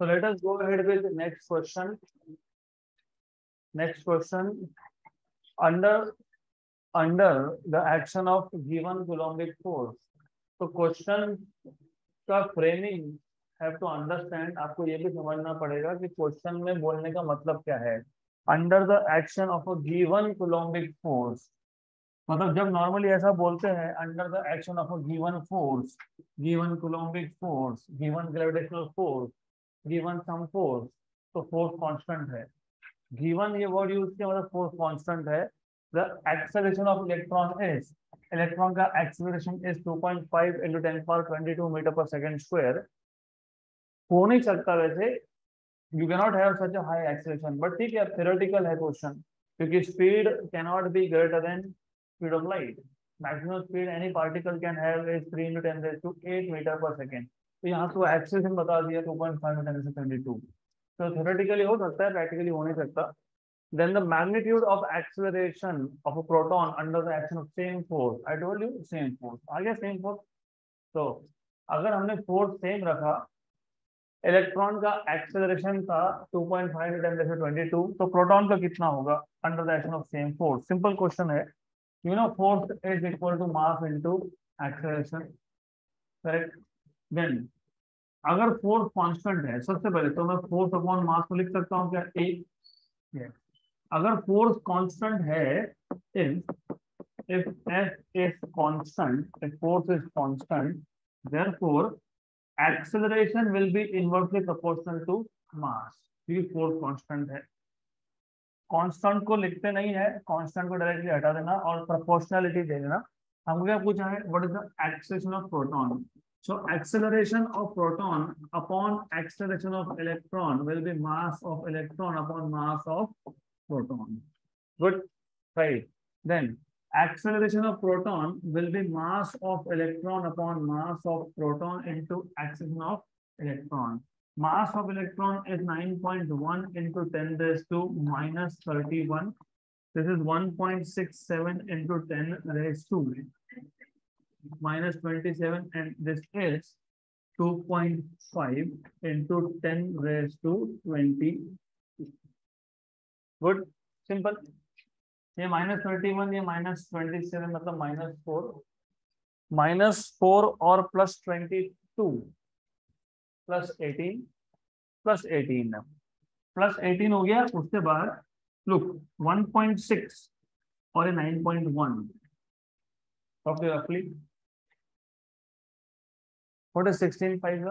So let us go ahead with the next question. Next question. Under under the action of given coulombic force. तो question का framing have to understand आपको ये भी समझना पड़ेगा कि क्वेश्चन में बोलने का मतलब क्या है under the action of a given coulombic force मतलब जब नॉर्मली ऐसा बोलते हैं under the action of a given force given coulombic force given gravitational force given some force तो फोर्स कांस्टेंट है। गिवन ये वर्ड यूज़ किया मतलब फोर्स कांस्टेंट है। The acceleration of electron is electron का acceleration is 2.5 into 10 power 22 metre per second square हो नहीं सकता वैसे। You can not have such a high acceleration but ठीक है थ्योरेटिकल है क्वेश्चन क्योंकि speed can not be greater than speed of light maximum speed any particle can have is 3 into 10 raised to 8 metre per second तो यहाँ तो acceleration बता दिया 2.5 into 10 raised to 22 तो थ्योरेटिकली हो सकता है प्रैक्टिकली हो नहीं सकता। Then the magnitude of acceleration of a proton under the action of same force, i told you, same force आ गया same force तो अगर हमने फोर्स सेम रखा इलेक्ट्रॉन का एक्सेलरेशन था 2.5 into 10 to 22 तो प्रोटॉन का कितना होगा under the action of same force simple question है। You know force is equal to mass into acceleration correct अगर फोर्स कांस्टेंट है, सबसे पहले तो मैं फोर्स अपॉन मास को लिख सकता हूँ क्या? ए. अगर फोर्स कांस्टेंट है if f is constant, if force is constant, therefore, acceleration will be inversely proportional to mass, क्योंकि फोर्स कांस्टेंट है। कांस्टेंट को लिखते नहीं है कांस्टेंट को डायरेक्टली हटा देना और प्रोपोर्शनलिटी दे देना। हमको क्या पूछा है? What is the acceleration of proton so acceleration of proton upon acceleration of electron will be mass of electron upon mass of proton. Good. Right. Then acceleration of proton will be mass of electron upon mass of proton into acceleration of electron. Mass of electron is 9.1 into 10 raised to minus 31. This is 1.67 into 10 raised to minus 27 and this is 2.5 into 10 raised to 20 good simple ये minus thirty one ये minus twenty seven मतलब minus four minus four और plus twenty two plus eighteen plus eighteen plus eighteen हो गया, उसके बाद look one point six और ये नाइन पॉइंट वन रफली what is 16 5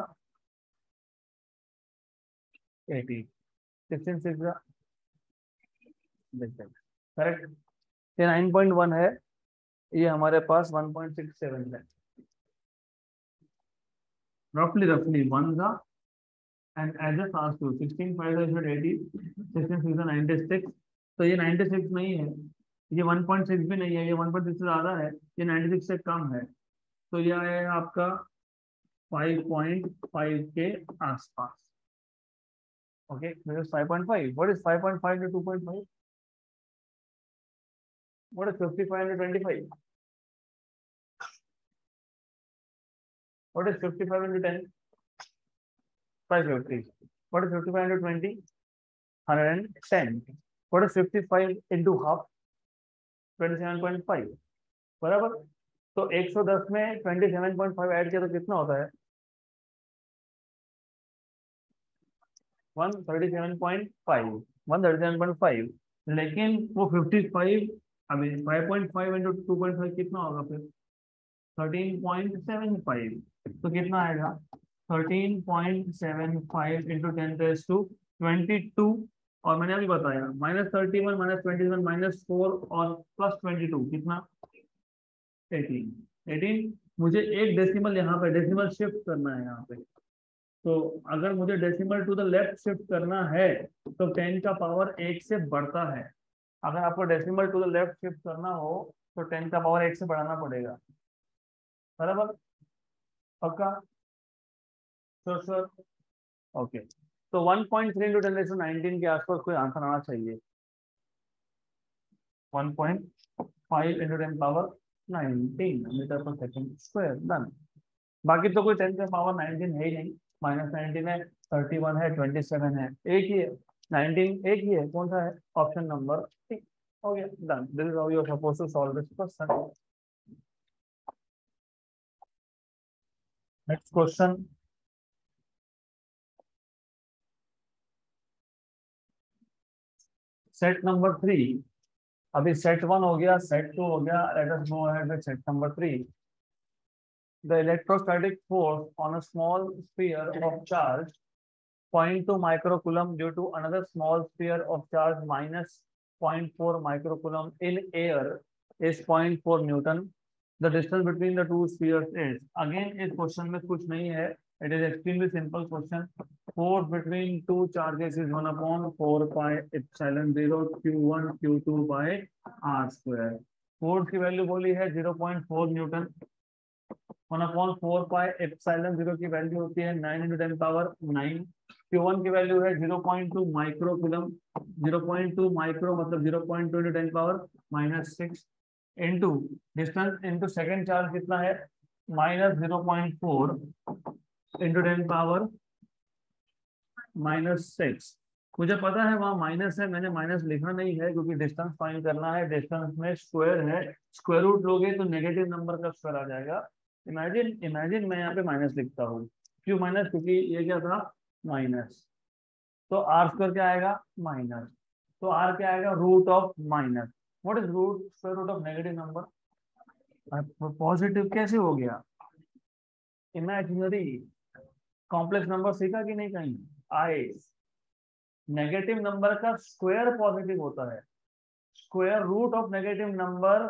80 16 6 करेक्ट ये नाइन पॉइंट वन है. ये हमारे पास वन पॉइंट सिक्स सेवन है. रफली रफली वन था and as a pass to sixteen five eighty sixteen six तो ये नाइनटी सिक्स नहीं है. ये वन पॉइंट सिक्स भी नहीं है. ये वन पॉइंट सिक्स से ज़्यादा है. ये नाइनटी सिक्स से कम है. तो यह है आपका फाइव पॉइंट फाइव के आसपास okay five point five what is five point five two point five What is 55 into 25? What is 55 into 10? 550. What is 55 into 20? 110. What is 55 into half? 27.5. बराबर तो 110 में 27.5 ऐड किया तो कितना होता है 137.5 137.5 लेकिन वो 55 अभी 5.5 point five into two point five कितना होगा फिर? 13.75 तो कितना आएगा? 13.75 इंटू टेन रेस टू 22 और मैंने अभी बताया minus thirty one minus twenty one minus four और प्लस ट्वेंटी टू कितना? 18 18 मुझे एक डेसिमल यहाँ पे डेसिमल शिफ्ट करना है यहाँ पे। तो अगर मुझे decimal to the left shift करना है तो टेन का पावर एक से बढ़ता है। अगर आपको decimal to the left shift करना हो तो टेन का पावर एक से बढ़ाना पड़ेगा। बराबर? पक्का? श्योर श्योर ओके तो 1.3 point three into ten nineteen के आसपास कोई आंसर आना चाहिए? 1.5 point five into ten power nineteen metre per second square done बाकी तो कोई टेन का पावर नाइनटीन है ही नहीं। माइनस नाइनटीन है, थर्टी वन है, ट्वेंटी सेवन है। एक ही है। नाइनटीन एक ही है। कौन सा है? Option number done this is suppose to solve this question next question set number three अभी सेट वन हो गया सेट टू हो गया let us go ahead with set number three the electrostatic force on a small sphere of charge 0.2 microcoulomb due to another small sphere of charge minus 0.4 microcoulomb in air is 0.4 newton the distance between the two spheres is again इस question में कुछ नहीं है It is extremely simple question. Force between two charges is 1 upon 4 pi epsilon 0 q1 q2 by r square. Force की value बोली है 0.4 Newton 1 upon 4 pi epsilon 0 की value होती है 9 into 10 पावर 9 q1 की वैल्यू है 0.2 माइक्रो कूलम 0.2 माइक्रो मतलब 0.2 into 10 power minus six into distance into second charge कितना है? Minus zero point four into ten power minus six. मुझे पता है वहाँ माइनस है, मैंने माइनस लिखा नहीं है क्योंकि डिस्टेंस फाइंड करना है, डिस्टेंस में स्क्वायर है। स्क्वायर रूट लोगे तो नेगेटिव नंबर का स्क्वायर आ जाएगा। इमेजिन इमेजिन मैं यहाँ पे माइनस लिखता हूँ। क्यों माइनस क्योंकि ये क्या था? माइनस तो आर स्क्वायर क्या आएगा? माइनस तो आर क्या आएगा? Root of minus what is root square root of negative number positive कैसे हो गया? इमेजिनरी कॉम्प्लेक्स नंबर सीखा कि नहीं कहीं? आए नेगेटिव नंबर का स्क्वायर पॉजिटिव होता है। Square root of negative number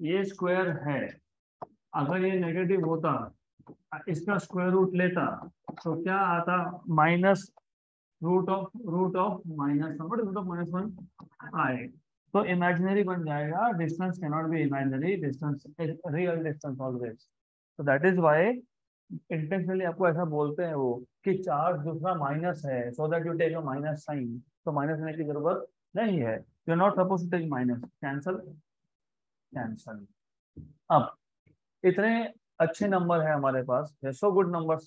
ये स्क्वायर है। अगर ये नेगेटिव होता, इसका स्क्वायर रूट लेता तो क्या आता? Minus root of root of minus one root of minus one आए। तो इमेजिनरी बन जाएगा। Distance cannot be imaginary distance real distance always तो दैट इज़ वाई इंटेंशनली आपको ऐसा बोलते हैं वो कि चार्ज दूसरा माइनस है so that you take a minus sign तो माइनस लेने की ज़रूरत नहीं है। You not suppose to take minus cancel cancel अब, इतने अच्छे नंबर है हमारे पास सो गुड नंबर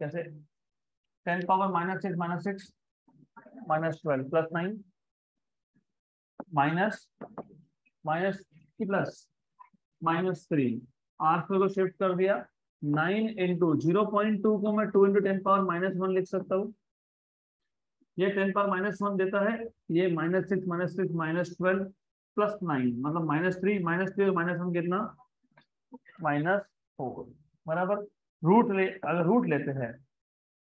कैसे ten power minus six minus six minus twelve plus nine minus minus plus minus three R को शिफ्ट कर दिया. Nine into zero point two को मैं two into ten power minus one लिख सकता हूँ. ये टेन पावर माइनस वन देता है. ये minus six minus six minus twelve plus nine मतलब माइनस थ्री माइनस थ्री और माइनस वन कितना माइनस फोर, बराबर रूट ले, अगर रूट लेते हैं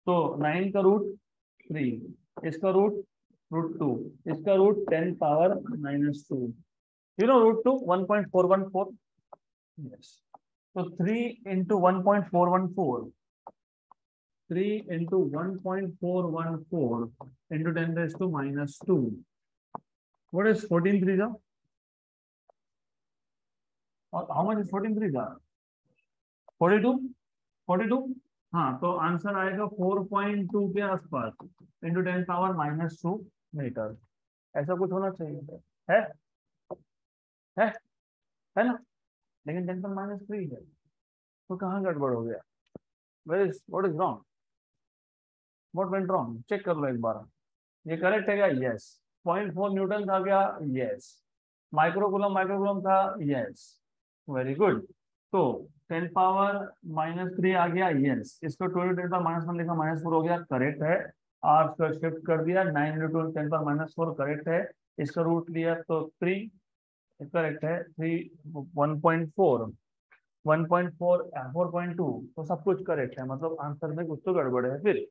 तो नाइन का रूट थ्री, इसका रूट रूट टू, इसका root ten power minus two you know root two one point four one four yes So 3 into 1.414. 3 into 1.414 into 10 raised to minus 2. What is 14 3 are? How much is 14 3 are? 42? 42? हाँ तो answer आएगा 4.2 के आसपास। Into ten power minus two metre ऐसा कुछ होना चाहिए। है? है? है ना? लेकिन टेन पर माइनस थ्री है। तो कहाँ गड़बड़ हो गया? Where is what is wrong what went wrong check कर लो एक बार। ये करेक्ट है क्या? यस पॉइंट फोर न्यूटन था क्या? यस माइक्रोकुलम माइक्रोकुलम था? यस वेरी गुड तो टेन पावर माइनस थ्री आ गया यस इसको twenty ten per minus one लिखा माइनस फोर हो गया करेक्ट है. आर स्क्वायर शिफ्ट कर दिया nine into ten per minus four correct है. इसका रूट लिया तो थ्री करेक्ट है. Three one point four one point four four point two तो सब कुछ करेक्ट है. मतलब आंसर में कुछ तो गड़बड़ है फिर.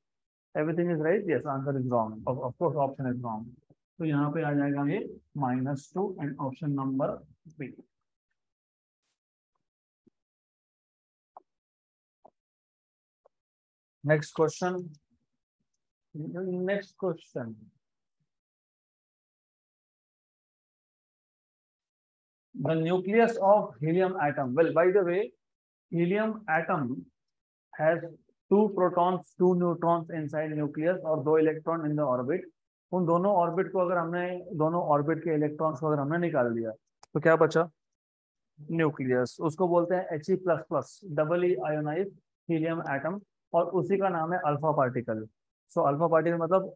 Everything is right yes answer is wrong of course option is wrong तो यहाँ पे आ जाएगा ये minus two and option number B next question next question the nucleus of helium atom. Well, by the way, helium atom has two protons, two neutrons inside nucleus और दो electron in the orbit उन दोनों orbit को अगर हमने, दोनों orbit के electrons को अगर हमने निकाल दिया तो क्या बचा? न्यूक्लियस उसको बोलते हैं H E plus plus doubly ionise helium atom और उसी का नाम है अल्फ़ा पार्टिकल। सो अल्फ़ा पार्टिकल मतलब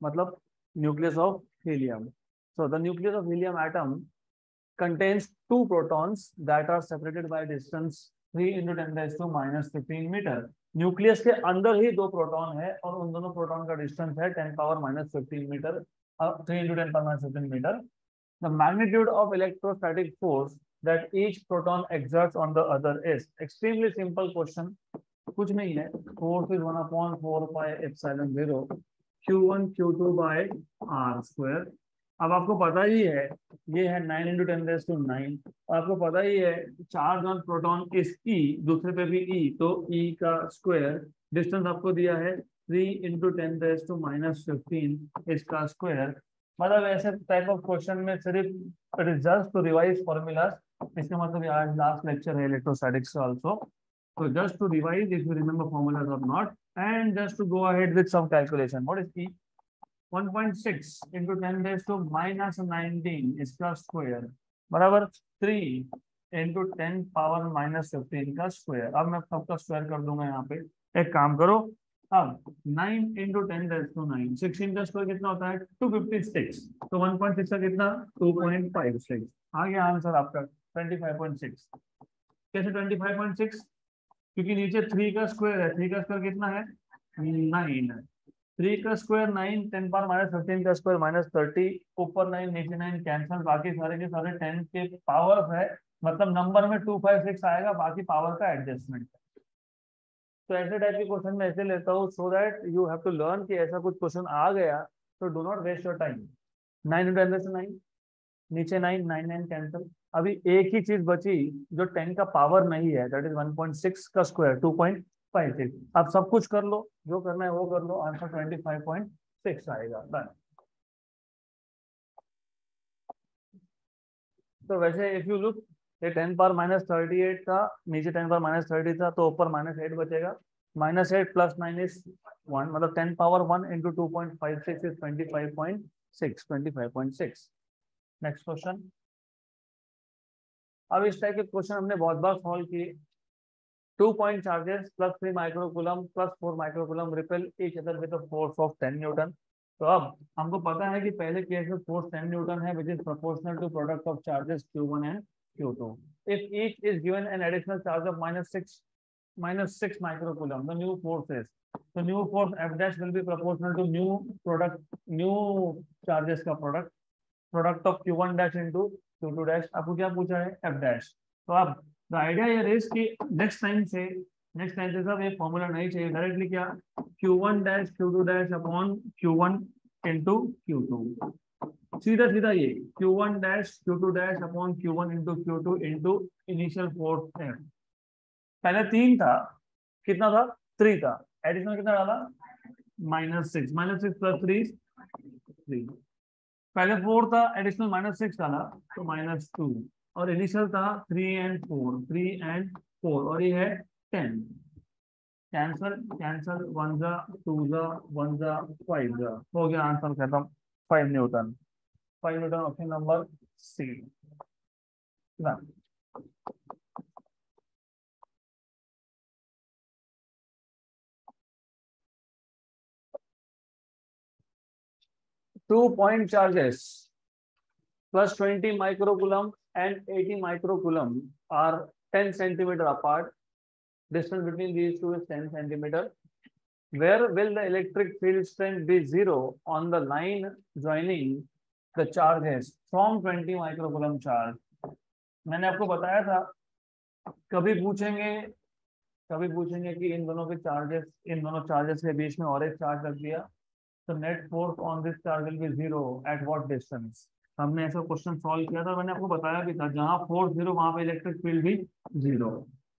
मतलब nucleus of helium. So the nucleus of helium atom contains two protons that are separated by distance 3 into ten raise to minus fifteen metre nucleus के अंदर ही दो प्रोटॉन है और उन दोनों प्रोटॉन का डिस्टेंस है 10 power minus fifteen metre three into ten power minus fifteen metre the magnitude of electrostatic force that each proton exerts on the other is extremely simple question कुछ नहीं है। Force is 1 upon 4 pi epsilon 0 q1 q2 by r square अब आपको पता ही है, ये है 9 into ten raise to nine आपको पता ही है चार्ज ऑन प्रोटॉन इस ई दूसरे पे भी ई तो ई का स्क्वायर डिस्टेंस आपको दिया है three into ten raise to minus fifteen इसका स्क्वायर मतलब ऐसे टाइप ऑफ़ क्वेश्चन में सिर्फ़ is just to revise formulas इसका मतलब आज लास्ट लेक्चर है electrostatics also so just to revise if you remember formulas or not and just to go ahead with some calculation what is e 1.6 into 10 raised to minus 19 इसका square बराबर 3 into 10 power minus fifteen का square अब मैं सबका square कर दूँगा यहाँ पे एक काम करो अब 9 into ten two nine sixteen का स्क्वायर कितना होता है 256 तो 1.6 का कितना 2.56 आ गया आंसर आपका 25.6 कैसे 25.6 क्योंकि नीचे 3 का स्क्वायर है। 3 का स्क्वायर कितना है? 9 थ्री का square nine ten power minus fifteen का स्क्वायर माइनस थर्टी ऊपर नाइन नीचे नाइन कैंसल बाकी सारे के सारे टेन के पावर है। मतलब नंबर में टू फाइव सिक्स आएगा। बाकी पावर का एडजस्टमेंट तो ऐसे टाइप के क्वेश्चन में ऐसे लेता हूँ so that you have to learn कि ऐसा कुछ क्वेश्चन आ गया तो do not waste your time nine into से नाइन नीचे नाइन नाइन नाइन कैंसल अभी एक ही चीज़ बची जो टेन का पावर नहीं है that is one point six का square two point five six आप सब कुछ कर लो, जो करना है वो कर लो answer twenty five point six आएगा डन तो वैसे इफ़ यू लुक ये ten power minus thirty eight था, नीचे टेन पावर माइनस थर्टी था तो ऊपर माइनस एट बचेगा। Minus eight plus nine is one मतलब ten power one into two point five six is twenty five point six twenty five point six next question अब इस type के question हमने बहुत बार सॉल्व किए। Two point charges plus three microcoulomb plus four microcoulomb repel each other with force of ten newton तो अब हमको पता है कि पहले केस में फोर्स टेन न्यूटन है which is proportional to product of charges q one and q two if each is given an additional charge of minus six minus six microcoulomb the new force is तो new force F dash will be proportional to new product new charges का product product of q one dash into q2 dash, आपको क्या पूछा है? F dash. तो अब the idea ये is कि नेक्स्ट टाइम से नेक्स्ट टाइम से सब ये फॉर्मूला नहीं चाहिए. डायरेक्टली क्या? Q1 dash Q2 dash upon Q1 into Q2 सीधा सीधा ये Q1 dash Q2 dash upon Q1 into Q2 into initial force है पहले तीन था, कितना था? थ्री था. एडिशनल कितना डाला? Minus six minus six plus three three पहले फोर था एडिशनल माइनस सिक्स डाला तो माइनस टू और इनिशियल था three and four three and four और ये है टेन कैंसल कैंसल वन जा टू जा वन जा फाइव जा. हो गया आंसर खत्म. Five newton five newton option number C two point charges plus 20 microcoulomb and 80 microcoulomb are 10 centimeter apart. Distance between these two is 10 centimeter. Where will the electric field strength be zero on the line joining the charges from 20 microcoulomb charge? मैंने आपको बताया था कभी पूछेंगे कभी पूछेंगे कि इन दोनों के चार्जेस इन दोनों चार्जेस के बीच में और एक चार्ज रख दिया तो net force on this charge will be zero at what distance हमने ऐसा क्वेश्चन सॉल्व किया था, मैंने आपको बताया भी था, जहाँ फोर्स ज़ीरो वहाँ पे इलेक्ट्रिक फ़ील्ड भी ज़ीरो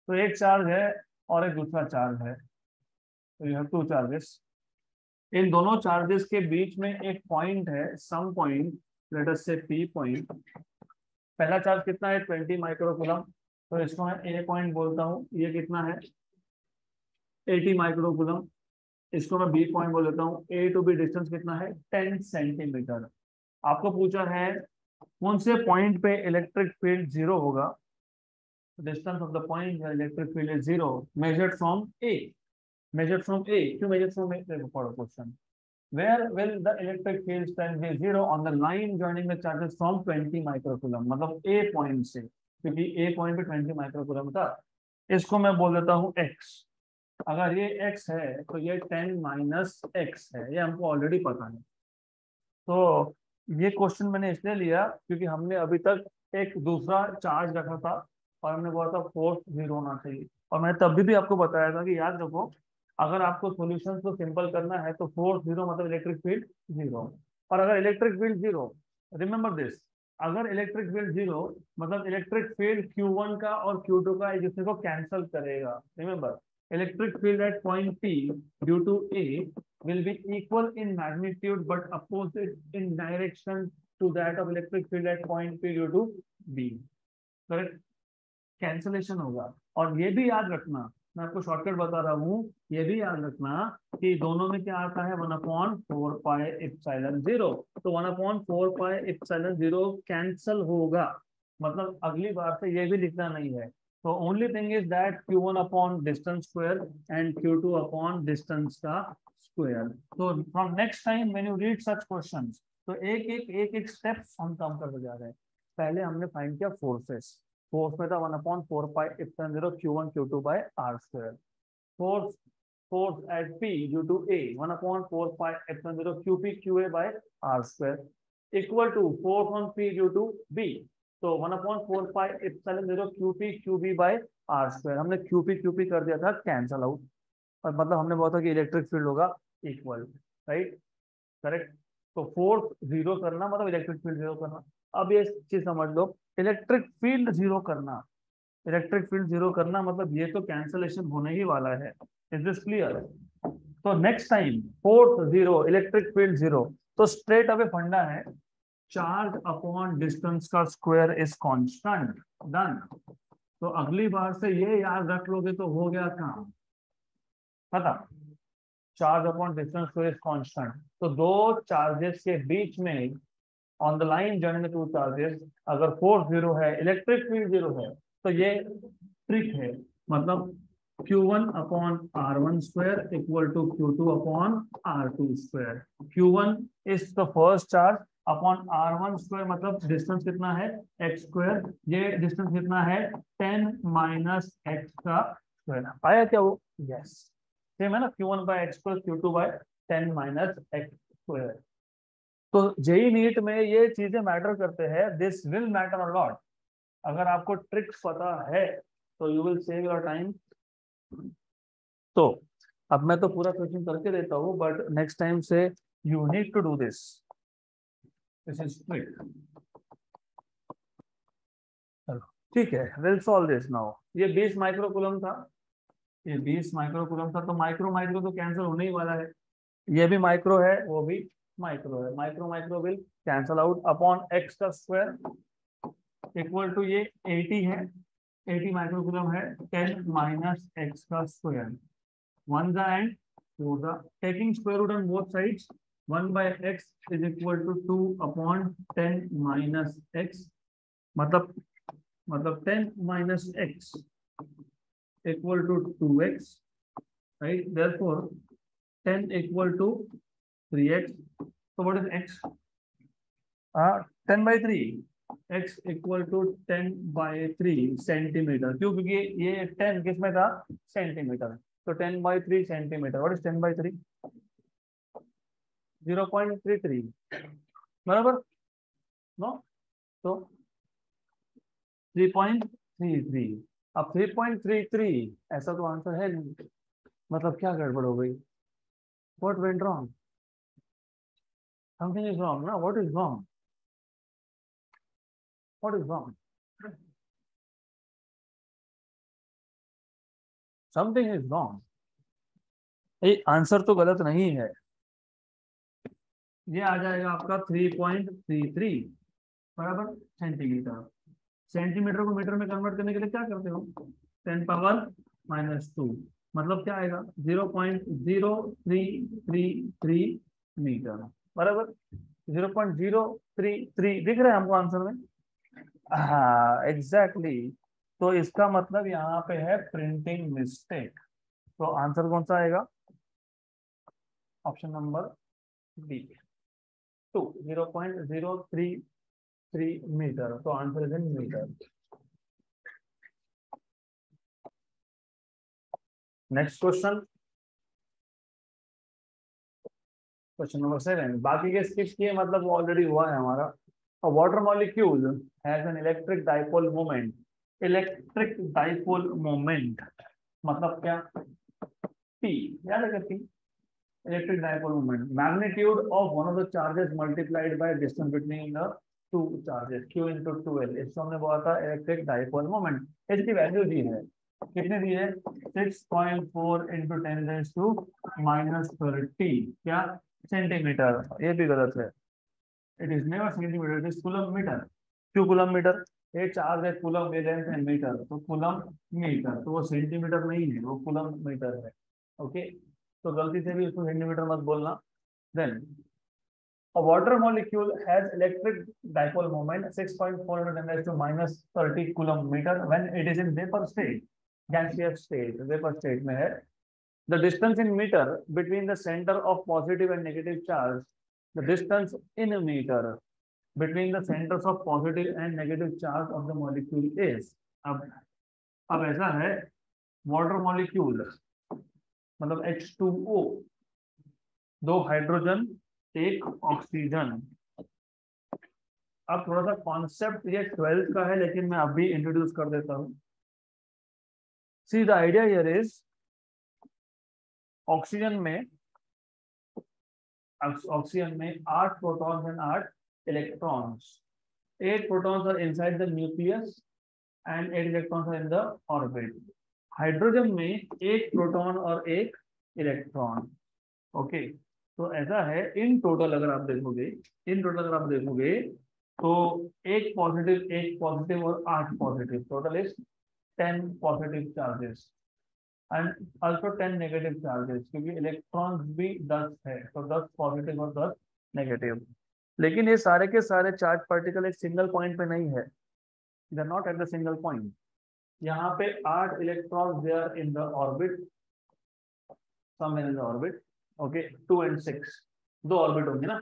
तो एक चार्ज है और एक दूसरा चार्ज है. तो यू हैव टू चार्जेस इन दोनों चार्जेस के बीच में एक पॉइंट है some point let us say P point पहला चार्ज कितना है? ट्वेंटी माइक्रोकुलम तो इसको मैं ए पॉइंट बोलता हूँ, ये कितना है? एटी माइक्रोकुलम इसको मैं बी पॉइंट बोल देता हूँ. ए टू बी डिस्टेंस कितना है? टेन सेंटीमीटर आपको पूछा है, कौन से पॉइंट पे इलेक्ट्रिक फ़ील्ड ज़ीरो होगा? Distance of the point electric field is zero measured from A measured from A क्यों measure from Edo question where will the electric field stand zero on the line joining the charges from twenty microcoulomb मतलब A point से, क्योंकि A point पे twenty microcoulomb था. इसको मैं बोल देता हूँ एक्स अगर ये X है तो ये टेन माइनस एक्स है ये हमको ऑलरेडी पता है। तो ये क्वेश्चन मैंने इसलिए लिया क्योंकि हमने अभी तक एक दूसरा चार्ज रखा था और हमने बोला था फोर्स ज़ीरो होना चाहिए। और मैंने तब भी, भी आपको बताया था कि याद रखो अगर आपको सोल्यूशन को सिंपल करना है तो फोर्स ज़ीरो मतलब इलेक्ट्रिक फ़ील्ड ज़ीरो और अगर electric field zero remember this अगर इलेक्ट्रिक फ़ील्ड ज़ीरो मतलब इलेक्ट्रिक फ़ील्ड Q1 का और Q2 का एक दूसरे को कैंसल करेगा remember electric field at point P due to A will be equal in magnitude but opposite in direction to that of electric field at point P due to B. Correct? Cancellation होगा। और ये भी याद रखना, मैं आपको shortcut बता रहा हूँ, ये भी याद रखना कि दोनों में क्या आता है? One upon four pi epsilon zero तो one upon four pi epsilon zero cancel होगा। मतलब अगली बार से ये भी लिखना नहीं है। तो only thing is that q one upon distance square and q two upon distance का स्क्वायर तो from next time when you read such questions तो एक एक एक एक स्टेप्स हम काम करते जा रहे हैं। पहले हमने फाइंड किया फोर्सेस फोर्स में था one upon four pi epsilon zero q one q two by r square force force at P due to A one upon four pi epsilon zero q P q A by r square equal to force on P due to B तो one upon four pi epsilon zero q P q B by r square. हमने q P q P कर दिया था cancel out और मतलब हमने बोला था कि इलेक्ट्रिक फ़ील्ड होगा इक्वल राइट करेक्ट तो फोर्स ज़ीरो करना मतलब इलेक्ट्रिक फ़ील्ड ज़ीरो करना। अब ये चीज़ समझ लो इलेक्ट्रिक फ़ील्ड ज़ीरो करना। इलेक्ट्रिक फ़ील्ड ज़ीरो करना मतलब ये तो कैंसलेशन होने ही वाला है। इज़ दिस क्लियर तो next time force zero electric field zero तो स्ट्रेट अवे फंडा है। चार्ज अपॉन डिस्टेंस का स्क्वायर इज़ कांस्टेंट डन तो अगली बार से ये याद रख लोगे तो हो गया काम। पता? चार्ज अपॉन डिस्टेंस तो इज़ कांस्टेंट तो दो चार्जेस के बीच में on the line joining two charges अगर फोर्स ज़ीरो है इलेक्ट्रिक फ़ील्ड ज़ीरो है तो ये ट्रिक है। मतलब Q1 upon R1 square equal to Q2 upon R2 square. Q1 is the first charge upon R1 square मतलब डिस्टेंस कितना है? एक्स square, ये डिस्टेंस कितना है? टेन माइनस एक्स का स्क्वायर आया क्या वो? यस सेम है ना? Q one by x plus q two by ten minus x square तो जेई नीट में ये चीज़ें मैटर करते हैं. दिस विल मैटर अलॉट अगर आपको ट्रिक्स पता है तो you will save your time तो अब मैं तो पूरा क्वेश्चन करके देता हूँ बट नेक्स्ट टाइम से you need to do this this is trick ठीक है विल सॉल्व दिस नाउ ये 20 माइक्रोकुलम था। ये बीस माइक्रो था तो माइक्रो माइक्रो तो कैंसिल होने ही वाला है। ये भी माइक्रो है, वो भी माइक्रो है। Micro micro will cancel out upon x का स्क्वायर इक्वल टू ये 80 है। 80 माइक्रोकुलम है 10 माइनस एक्स का square one the and four the taking square root on both sides 1 by x is equal to 2 upon 10 minus x मतलब मतलब 10 minus x equal to 2x, right? Therefore, 10 equal to 3x. So what is x? Uh, 10 by 3. x equal to 10 by 3 centimeter. क्यों क्योंकि ये 10 किसमें था centimetre तो 10 by 3 centimetre what is 10 by 3 0.33 बराबर? No? तो 3.33 अब 3.33 ऐसा तो आंसर है नहीं। मतलब क्या गड़बड़ हो गई? What went wrong something is wrong ना? What is wrong what is wrong something is wrong answer तो गलत नहीं है। ये आ जाएगा आपका 3.33 बराबर सेंटीमीटर सेंटीमीटर को मीटर में कन्वर्ट करने के लिए क्या करते हो? टेन पावर माइनस टू मतलब क्या आएगा? Zero point zero three three three metre बराबर। Zero point zero three three दिख रहे है हमको आंसर में? हाँ एग्जैक्टली तो इसका मतलब यहाँ पे है प्रिंटिंग मिस्टेक तो आंसर कौन सा आएगा? ऑप्शन नंबर बी मीटर तो answer is in metre next question question number seven बाकी के स्किप किए मतलब ऑलरेडी हुआ है हमारा। A water molecule has an electric dipole moment. Electric dipole moment मतलब क्या? P. याद है P. electric dipole moment magnitude of one of the charges multiplied by distance between the two charges q into 2l इसको हमने बोला electric dipole moment इसकी value दी है कितने दी है 6.4 into 10 raised to minus 30 क्या सेंटीमीटर ये भी गलत है it is never centimetre it is coulomb metre क्यों कूलम मीटर ये चार्ज है कूलम वेलेंस है मीटर तो कूलम मीटर तो वो सेंटीमीटर नहीं है वो कूलम मीटर है ओके तो गलती से भी उसको सेंटीमीटर मत बोलना। Then a water molecule has electric dipole moment 6.400 to -30 coulomb metre when it is in vapour state gaseous state vapour state में है। The distance in metre between the centre of positive and negative charge the distance in metre between the centres of positive and negative charge of the molecule is अब अब ऐसा है water molecule मतलब H two O दो hydrogen एक oxygen अब थोड़ा सा कॉन्सेप्ट ये ट्वेल्थ का है, लेकिन मैं अभी इंट्रोड्यूस कर देता हूँ। See the idea here is oxygen में ऑक्सीजन में आठ प्रोटॉन्स एंड आठ electrons eight protons are inside the nucleus and eight electrons are in the orbit hydrogen में एक प्रोटॉन और एक इलेक्ट्रॉन। ओके तो ऐसा है, इन टोटल अगर आप देखोगे, इन टोटल अगर आप देखोगे तो एक पॉजिटिव एक पॉजिटिव और आठ positive total is ten positive charges and also ten negative charges क्योंकि इलेक्ट्रॉन्स भी दस है तो दस पॉजिटिव और दस नेगेटिव लेकिन ये सारे के सारे चार्ज पार्टिकल एक सिंगल पॉइंट पे नहीं है। They not at the single point यहाँ पे आठ electron they are in the orbit some in the orbit okay two and six दो ऑर्बिट होंगे ना?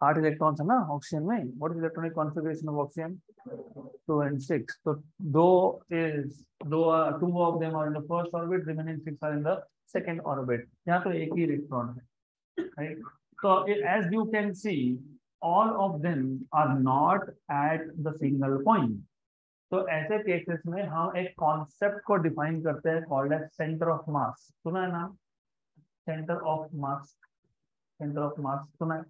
आठ इलेक्ट्रॉन्स है ना ऑक्सीजन में? What is electronic configuration of oxygen two and six तो दो इज़ दो two of them are in the first orbit remaining six are in the second orbit यहाँ तो एक ही इलेक्ट्रॉन है राइट तो as you can see all of them are not at the single point तो ऐसे cases में हम एक कॉन्सेप्ट को डिफाइन करते हैं called as centre of mass सुना है नाम centre of mass centre of mass सुना है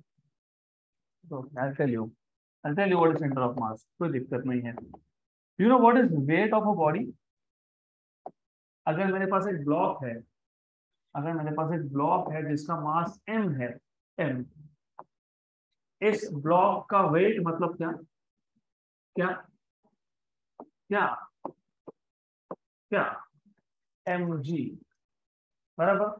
I'll tell you. I'll tell you what is center of mass. कोई दिक्कत नहीं है. You know what is weight of a body? अगर मेरे पास एक ब्लॉक है, अगर मेरे पास एक ब्लॉक है जिसका मास m है, m, इस ब्लॉक का वेट मतलब क्या क्या क्या? क्या? एम जी बराबर?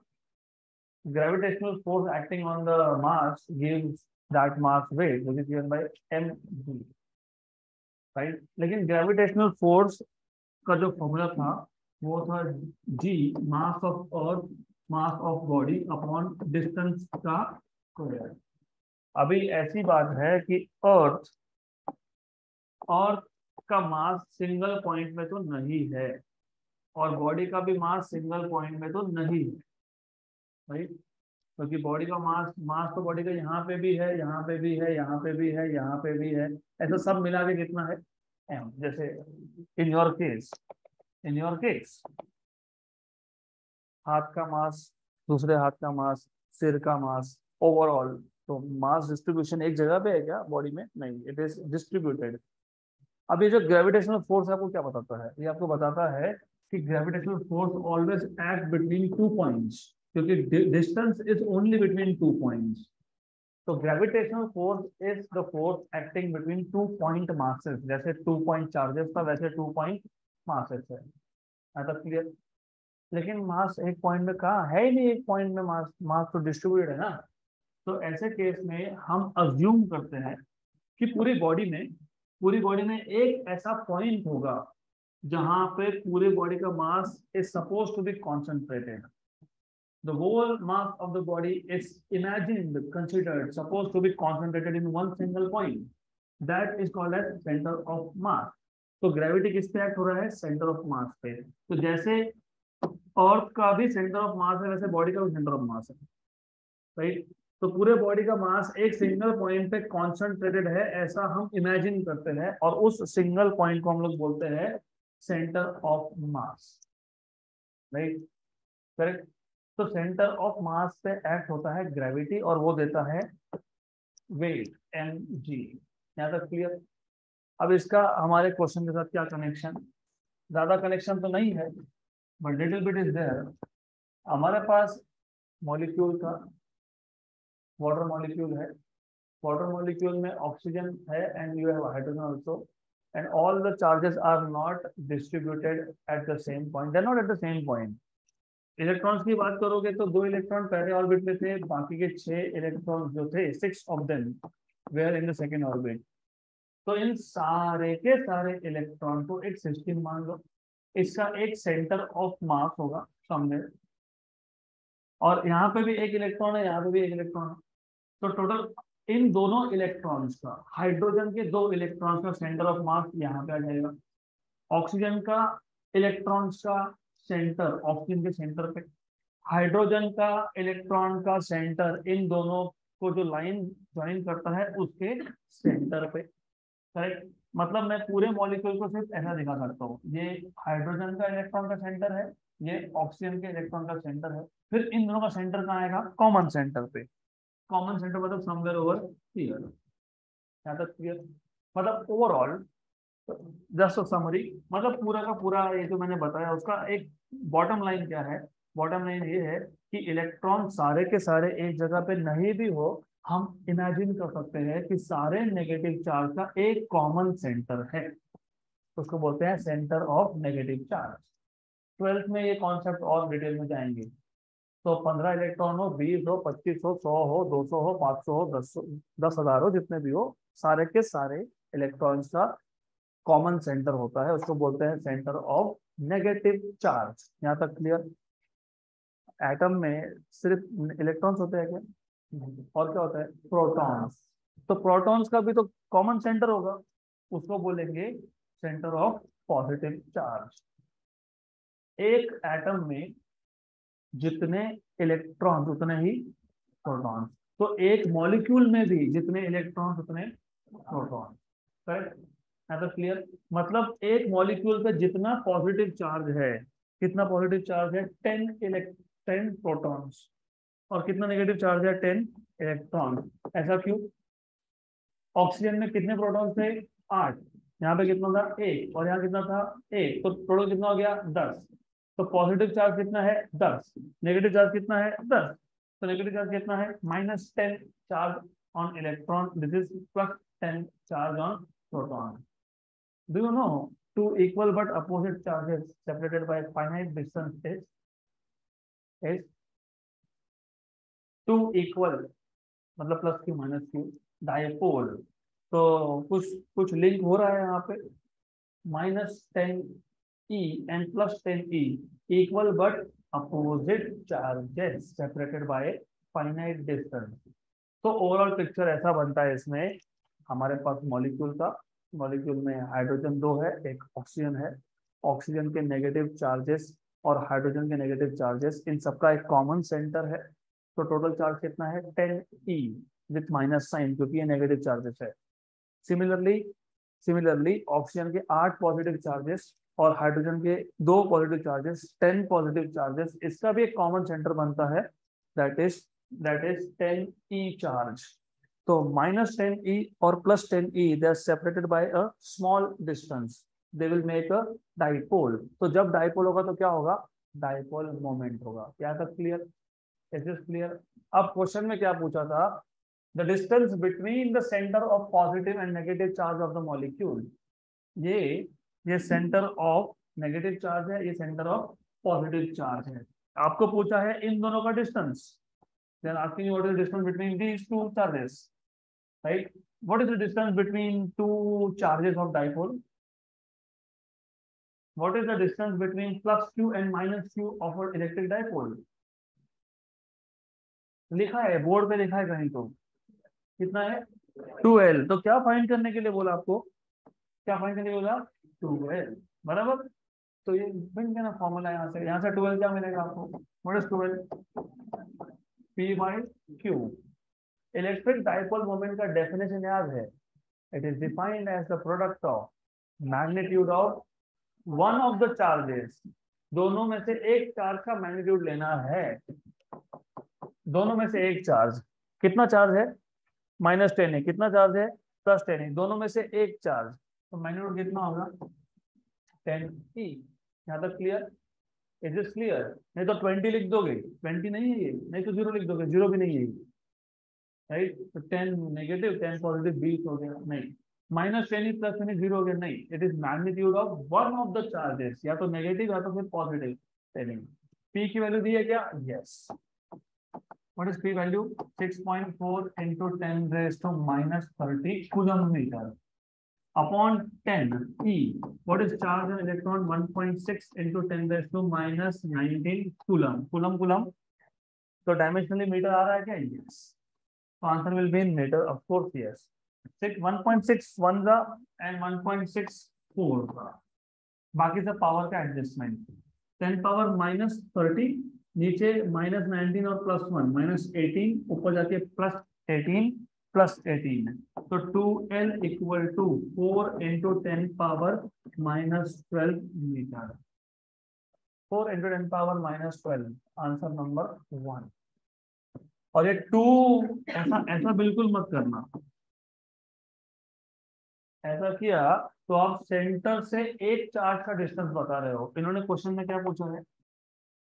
Gravitational force acting on the mass gives that mass weight, which is given by mg right? लेकिन ग्रेविटेशनल फोर्स का जो फॉर्मूला था, वो था g mass of earth mass of body upon distance का स्क्वायर अभी ऐसी बात है कि अर्थ अर्थ का मास सिंगल पॉइंट में तो नहीं है और बॉडी का भी मास सिंगल पॉइंट में तो नहीं है। राइट क्योंकि बॉडी का मास मास तो बॉडी का यहाँ पे भी है, यहाँ पे भी है, यहाँ पे भी है, यहाँ पे भी है। ऐसा सब मिला के कितना है? एम जैसे in your case in your case हाथ का मास दूसरे हाथ का मास सिर का मास ओवरऑल तो मास डिस्ट्रीब्यूशन एक जगह पे है क्या? बॉडी में नहीं इट इज़ डिस्ट्रीब्यूटेड अब ये जो ग्रेविटेशनल फोर्स आपको क्या बताता है? ये आपको बताता है कि gravitational force always act between two points क्योंकि distance is only between two points तो gravitational force is the force acting between two point masses जैसे टू पॉइंट चार्जेस था वैसे टू पॉइंट मासेस है। ऐसा क्लियर लेकिन मास एक पॉइंट में कहा है ही नहीं एक पॉइंट में मास मास तो डिस्ट्रीब्यूटेड है ना? तो ऐसे केस में हम अज्यूम करते हैं कि पूरी बॉडी में पूरी बॉडी में एक ऐसा पॉइंट होगा जहाँ पे पूरे बॉडी का mass is suppose to be concentrated the whole mass of the body is imagined considered supposed to be concentrated in one single point that is called as center of mass तो gravity किस पे act हो रहा है centre of mass पे तो जैसे earth का भी सेंटर ऑफ़ मास है वैसे बॉडी का भी सेंटर ऑफ़ मास है राइट तो पूरे बॉडी का मास एक सिंगल पॉइंट पे कॉन्सेंट्रेटेड है, ऐसा हम इमेजिन करते हैं और उस सिंगल पॉइंट को हम लोग बोलते हैं centre of mass right correct तो सेंटर ऑफ़ मास पे एक्ट होता है ग्रेविटी और वो देता है वेट एम जी यहाँ तक क्लियर अब इसका हमारे क्वेश्चन के साथ क्या कनेक्शन ज़्यादा कनेक्शन तो नहीं है but little bit is there हमारे पास मॉलिक्यूल का वाटर मॉलिक्यूल है। वाटर मॉलिक्यूल में ऑक्सीजन है and you have hydrogen also and all the charges are not distributed at the same point they not at the same point electrons की बात करोगे तो दो इलेक्ट्रॉन पहले ऑर्बिट में थे, बाकी के छह इलेक्ट्रॉन जो थे six of them were in the second orbit तो इन सारे के सारे इलेक्ट्रॉन को एक सिस्टम मान लो। इसका एक सेंटर ऑफ़ मास होगा सामने। और यहाँ पे भी एक इलेक्ट्रॉन है, यहाँ पे भी एक इलेक्ट्रॉन है। तो टोटल इन दोनों इलेक्ट्रॉन्स का हाइड्रोजन के दो इलेक्ट्रॉन्स का सेंटर ऑफ़ मास यहाँ पे आ जाएगा। ऑक्सीजन का इलेक्ट्रॉन्स का सेंटर ऑक्सीजन के सेंटर पे। हाइड्रोजन का इलेक्ट्रॉन का सेंटर इन दोनों को जो लाइन ज्वाइन करता है, उसके सेंटर पे। करेक्ट मतलब मैं पूरे मॉलिक्यूल को सिर्फ़ ऐसा दिखा सकता हूँ। ये हाइड्रोजन का इलेक्ट्रॉन का सेंटर है, ये ऑक्सीजन के इलेक्ट्रॉन का सेंटर है। फिर इन दोनों का सेंटर कहाँ आएगा? कॉमन सेंटर पे। कॉमन सेंटर मतलब समवेयर ओवर हियर यहाँ तक क्लियर मतलब ओवरऑल जस्ट समरी मतलब पूरा का पूरा ये जो मैंने बताया, उसका एक बॉटम लाइन क्या है? बॉटम लाइन ये है कि इलेक्ट्रॉन सारे के सारे एक जगह पे नहीं भी हो, हम इमेजिन कर सकते हैं कि सारे नेगेटिव चार्ज का एक कॉमन सेंटर है। उसको बोलते हैं centre of negative charge twelfth में ये कॉन्सेप्ट और डिटेल में जाएँगे। तो पंद्रह इलेक्ट्रॉन हो, बीस हो, पच्चीस हो, सौ हो, दो सौ हो, पाँच सौ हो, दस दस हज़ार हो, जितने भी हो, सारे के सारे इलेक्ट्रॉन्स का कॉमन सेंटर होता है। उसको बोलते हैं सेंटर ऑफ़ नेगेटिव चार्ज यहाँ तक क्लियर एटम में सिर्फ़ इलेक्ट्रॉन्स होते हैं क्या? और क्या होता है? प्रोटॉन्स तो प्रोटॉन्स का भी तो कॉमन सेंटर होगा। उसको बोलेंगे सेंटर ऑफ़ पॉजिटिव चार्ज एक एटम में जितने इलेक्ट्रॉन उतने ही प्रोटॉन्स तो एक मॉलिक्यूल में भी जितने इलेक्ट्रॉन उतने प्रोटॉन करेक्ट क्लियर मतलब एक मॉलिक्यूल पे जितना पॉजिटिव चार्ज है, कितना पॉजिटिव चार्ज है? टेन इलेक्ट टेन प्रोटॉन्स और कितना नेगेटिव चार्ज है? टेन इलेक्ट्रॉन ऐसा क्यों? ऑक्सीजन में कितने प्रोटॉन थे? आठ. यहाँ पे कितना था? एक. और यहाँ कितना था? एक. तो टोटल कितना हो गया? दस. तो पॉजिटिव चार्ज कितना है? दस। नेगेटिव चार्ज कितना है? दस। तो नेगेटिव चार्ज कितना है? Minus ten charge on electron this is plus ten charge on proton do you know two equal but opposite charges separated by finite distance is is? Two equal मतलब plus Q minus Q dipole तो कुछ कुछ link हो रहा है यहाँ पे? Minus ten E and plus ten E equal but opposite charges separated by finite distance तो ओवरऑल पिक्चर ऐसा बनता है इसमें, हमारे पास मॉलिक्यूल का मॉलिक्यूल में हाइड्रोजन दो है, एक ऑक्सीजन है। ऑक्सीजन के नेगेटिव चार्जेस और हाइड्रोजन के नेगेटिव चार्जेस इन सबका एक कॉमन सेंटर है। तो टोटल चार्ज कितना है? Ten E with minus sign क्योंकि ये नेगेटिव चार्जेस है। सिमिलरली सिमिलरली ऑक्सीजन के आठ पॉजिटिव चार्जेस और हाइड्रोजन के दो positive charges ten positive charges इसका भी एक कॉमन सेंटर बनता है that is that is ten E charge तो माइनस टेन ई और plus ten E they are separated by a small distance they will make a dipole तो जब dipole होगा तो क्या होगा? डाइपोल मोमेंट होगा। क्या तक क्लियर इज़ दिस क्लियर अब क्वेश्चन में क्या पूछा था? The distance between the centre of positive and negative charge of the molecule ये ये सेंटर ऑफ़ नेगेटिव चार्ज है, ये सेंटर ऑफ़ पॉजिटिव चार्ज है। आपको पूछा है इन दोनों का distance then asking what is the distance between these two charges right what is the distance between two charges of dipole what is the distance between plus q and minus q of a electric dipole लिखा है, board पे लिखा है कहीं तो। कितना है? Two L तो क्या फाइंड करने के लिए बोला आपको? क्या फाइंड करने के लिए बोला? टू एल बराबर? तो ये बन गया ना फॉर्मूला यहाँ से। यहाँ से ट्वेल्व क्या मिलेगा आपको? What is twelve P by Q electric dipole moment का डेफिनेशन याद है? It is defined as the product of magnitude of one of the charges दोनों में से एक चार्ज का मैग्नीट्यूड लेना है। दोनों में से एक चार्ज कितना चार्ज है? माइनस टेन है। कितना चार्ज है? प्लस टेन है। दोनों में से एक चार्ज तो मैग्नीट्यूड कितना होगा? टेन ई यहाँ तक क्लियर इज़ इज़ क्लियर नहीं तो ट्वेंटी लिख दोगे। ट्वेंटी नहीं है ये। नहीं तो ज़ीरो लिख दोगे। ज़ीरो भी नहीं है राइट तो टेन नेगेटिव टेन पॉजिटिव बीस हो गया। नहीं। Minus ten plus ten zero हो गया। नहीं। It is magnitude of one of the charges या तो नेगेटिव या तो फिर पॉजिटिव टेनिंग पी की वैल्यू दी है क्या? Yes what is p value? 6.4 into 10 raised to minus 30 coulomb meter upon 10 e what is charge on electron 1.6 into 10 raised to minus 19 coulomb coulomb coulomb so dimensionally meter aa raha hai kya yes so answer will be in meter of course yes 6 1.6 1 का and 1.6 4 का बाकी सब power का adjustment 10 power minus thirty नीचे minus nineteen और plus one minus eighteen ऊपर जाके plus eighteen plus eighteen तो two L equal to four into ten power minus twelve metre four into ten power minus twelve answer number one और ये two ऐसा ऐसा बिल्कुल मत करना। ऐसा किया तो आप सेंटर से एक चार्ज का डिस्टेंस बता रहे हो। इन्होंने क्वेश्चन में क्या पूछा है?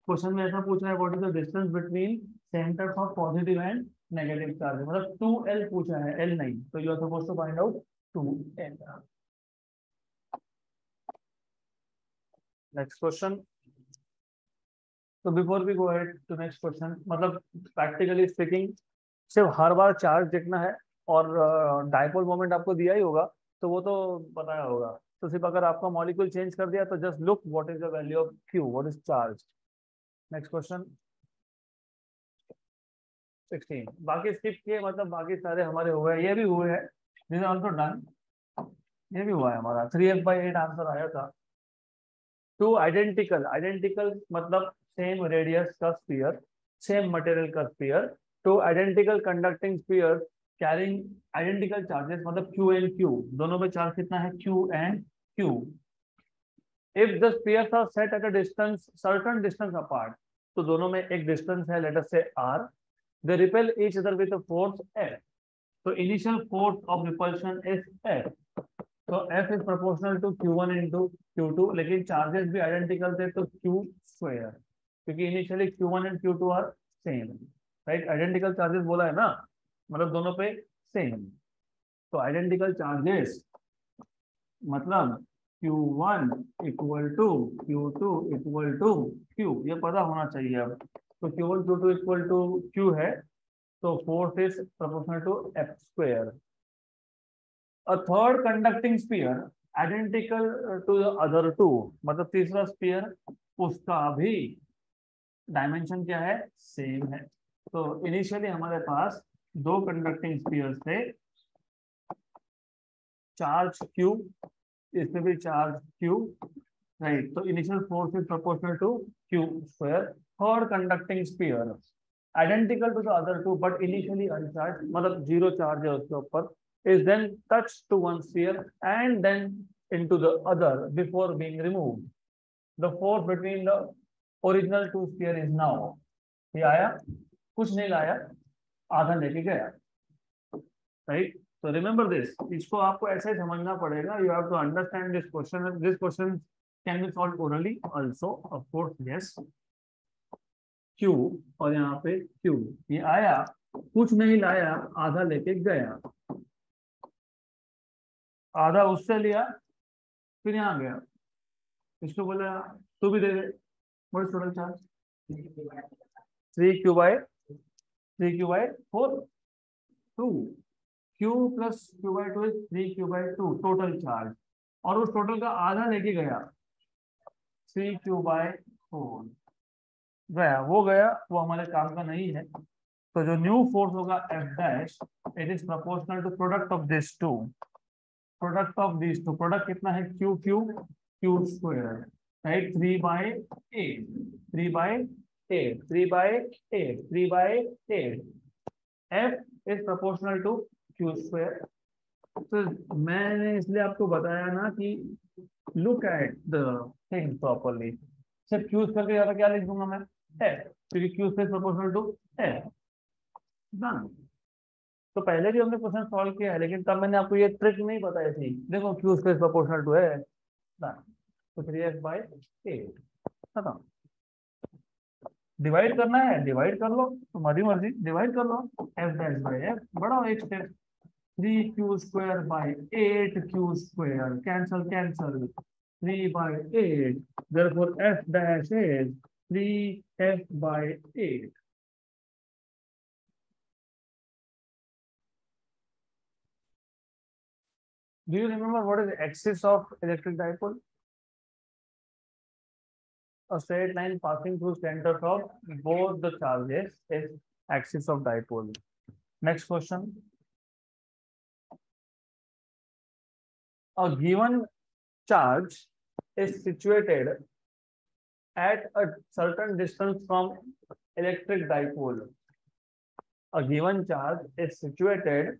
क्वेश्चन में ऐसा पूछा है what is the distance between centres of positive and negative charge मतलब टू एल पूछा है एल नहीं। तो you are suppose to find out two L next question तो before we go ahead to next question मतलब practically speaking सिर्फ़ हर बार चार्ज देखना है और डाइपोल मोमेंट आपको दिया ही होगा तो वो तो बताया होगा। तो सिर्फ़ अगर आपका मॉलिक्यूल चेंज कर दिया तो just look what is the value of Q what is charge next question 16 बाकी स्किप किए मतलब बाकी सारे हमारे हुए ये भी हुए हैं। दिस आल्सो डन ये भी हुआ है हमारा। Three F by eight answer आया था। टू आइडेंटिकल आइडेंटिकल मतलब सेम रेडियस का स्पीयर सेम मटेरियल का sphere two identical conducting sphere carrying identical charges मतलब क्यू एंड क्यू दोनों में चार्ज कितना है? Q and Q if the spheres are set at a distance certain distance apart तो दोनों में एक डिस्टेंस है let us say are they repel each other with force F तो initial force of repulsion is F तो F is proportional to Q one into लेकिन charges भी identical थे तो स्क्वायर क्योंकि initially Q one and Q two are same right identical charges बोला है ना? मतलब दोनों पे सेम तो आइडेंटिकल चार्जेस मतलब Q1 equal to Q2 equal to Q. ये पता होना चाहिए अब। तो Q1 Q2 equal to Q है तो force is proportional to F square a third conducting sphere identical to other two मतलब तीसरा स्पीयर उसका भी डायमेंशन क्या है? सेम है। तो इनिशियली हमारे पास दो कंडक्टिंग स्पीयर थे। चार्ज क्यू इसमें भी चार्ज क्यू राइट तो initial force is proportional to Q square third conducting sphere identical to the other two but initially uncharge मतलब ज़ीरो चार्ज है उसके ऊपर, is then touched to one sphere and then into the other before being removed. The force between the original two sphere is now. ये आया? कुछ नहीं लाया. आधा लेके राइट तो रिमेंबर दिस इसको आपको ऐसे ही समझना पड़ेगा. You have to understand this question this question can be solve orally also of yes Q और यहाँ पे क्यू ये आया, कुछ नहीं लाया, आधा लेके गया। आधा उससे लिया, फिर यहाँ गया। इसको बोला तू भी दे दे। What total charge three Q by three Q by four two Q plus Q by two three Q by two total charge और उस टोटल का आधा लेके गया। सी क्यू बाय फोर गया वो गया, वो हमारे काम का नहीं है। तो जो न्यू फोर्स होगा F dash it is proportional to product of this two product of this two product कितना है? Q Q Q square right three by eight three by eight three by eight three by eight F is proportional to Q square तो मैंने इसलिए आपको बताया ना कि look at the thing properly सिर्फ़ क्यूज करके ज़्यादा क्या लिख दूँगा मैं? क्योंकि Q square proportional to F done तो पहले भी हमने क्वेश्चन सॉल्व किया है, लेकिन तब मैंने आपको ये ट्रिक नहीं बताई थी। देखो क्यू स्पेस प्रोपोर्शनल टू है तो three F by eight divide करना है डिवाइड कर लो। तुम्हारी मर्ज़ी डिवाइड कर लो। एफ़ डैश बाई एफ़ बढ़ाओ एक step 3q square by 8q square. Cancel, cancel. 3 by 8. Therefore, f dash is 3f by 8. Do you remember what is the axis of electric dipole? A straight line passing through center of both the charges is axis of dipole. Next question. A given charge is situated at a certain distance from electric dipole. A given charge is situated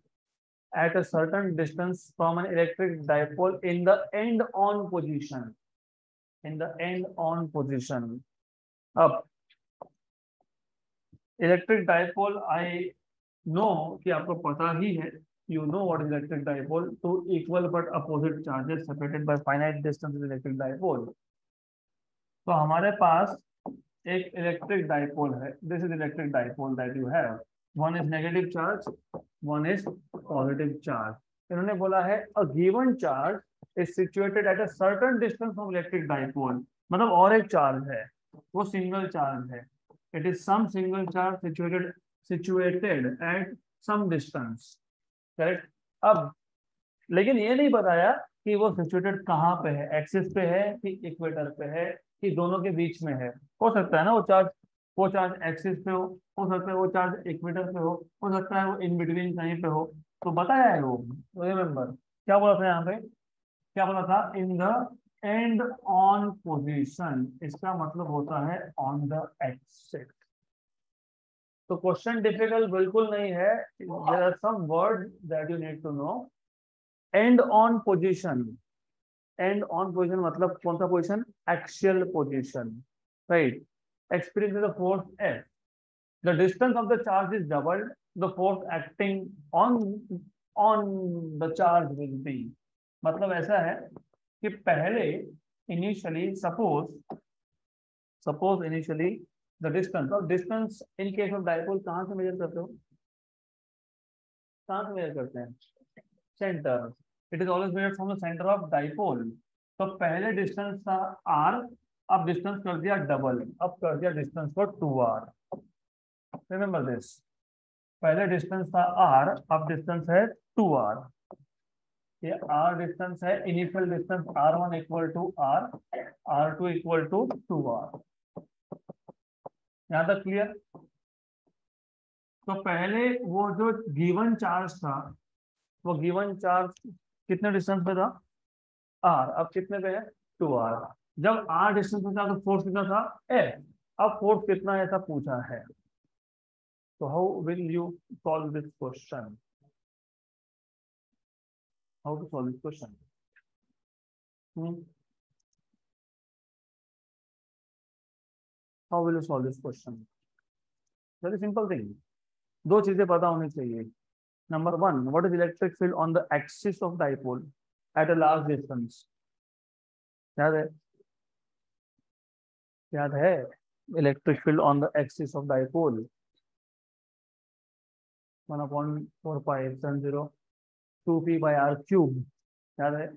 at a certain distance from an electric dipole in the end on position. In the end on position. Up. Electric dipole, I know कि आपको पता ही है you know what is electric dipole two equal but opposite charges separated by finite distance is electric dipole. तो हमारे पास एक electric dipole है. This is electric dipole that you have one is negative charge one is positive charge इन्होंने बोला है a given charge is situated at a certain distance from electric dipole मतलब और एक चार्ज है. वो सिंगल चार्ज है. It is some single charge situated situated at some distance correct अब, लेकिन ये नहीं बताया कि वो सिचुएटेड कहाँ पे है? एक्सिस पे है कि इक्वेटर पे है कि दोनों के बीच में है? हो सकता है ना वो चार्ज वो चार्ज एक्सिस पे हो हो सकता है वो चार्ज इक्वेटर पे हो हो सकता है वो इन बिटवीन कहीं पे हो। तो बताया है वो रिमेम्बर क्या बोला था यहाँ पे? क्या बोला था? In the end on position इसका मतलब होता है ऑन द एक्सिस तो क्वेश्चन डिफ़िकल्ट बिल्कुल नहीं है। There are some word that you need to know end on position end on position मतलब कौन सा position axial position right experience the force F the distance of the charge is doubled the force acting on on the charge will be मतलब ऐसा है कि पहले initially suppose suppose initially the distance और distance in case of dipole कहाँ से measure करते हो? कहाँ से मेजर करते हैं? Centre it is always measure from the centre of dipole तो पहले डिस्टेंस था आर अब डिस्टेंस कर दिया डबल अब कर दिया डिस्टेंस को टू आर रिमेंबर दिस पहले डिस्टेंस था आर अब डिस्टेंस है टू आर ये आर डिस्टेंस है initial distance R one equal to R R two equal to two R यहाँ तक क्लियर तो पहले वो जो गिवन चार्ज था, वो गिवन चार्ज कितने डिस्टेंस पे था? आर अब कितने पे है? टू आर जब आर डिस्टेंस पे था तो फोर्स कितना था? एफ़ अब फोर्स कितना ऐसा पूछा है। तो how will you solve this question how to solve this question how will you solve this question very simple thing दो चीज़ें पता होनी चाहिए। Number one what is electric field on the axis of dipole at a large distance याद है? याद है? Electric field on the axis of dipole one upon four five seven zero two P by R cube याद है?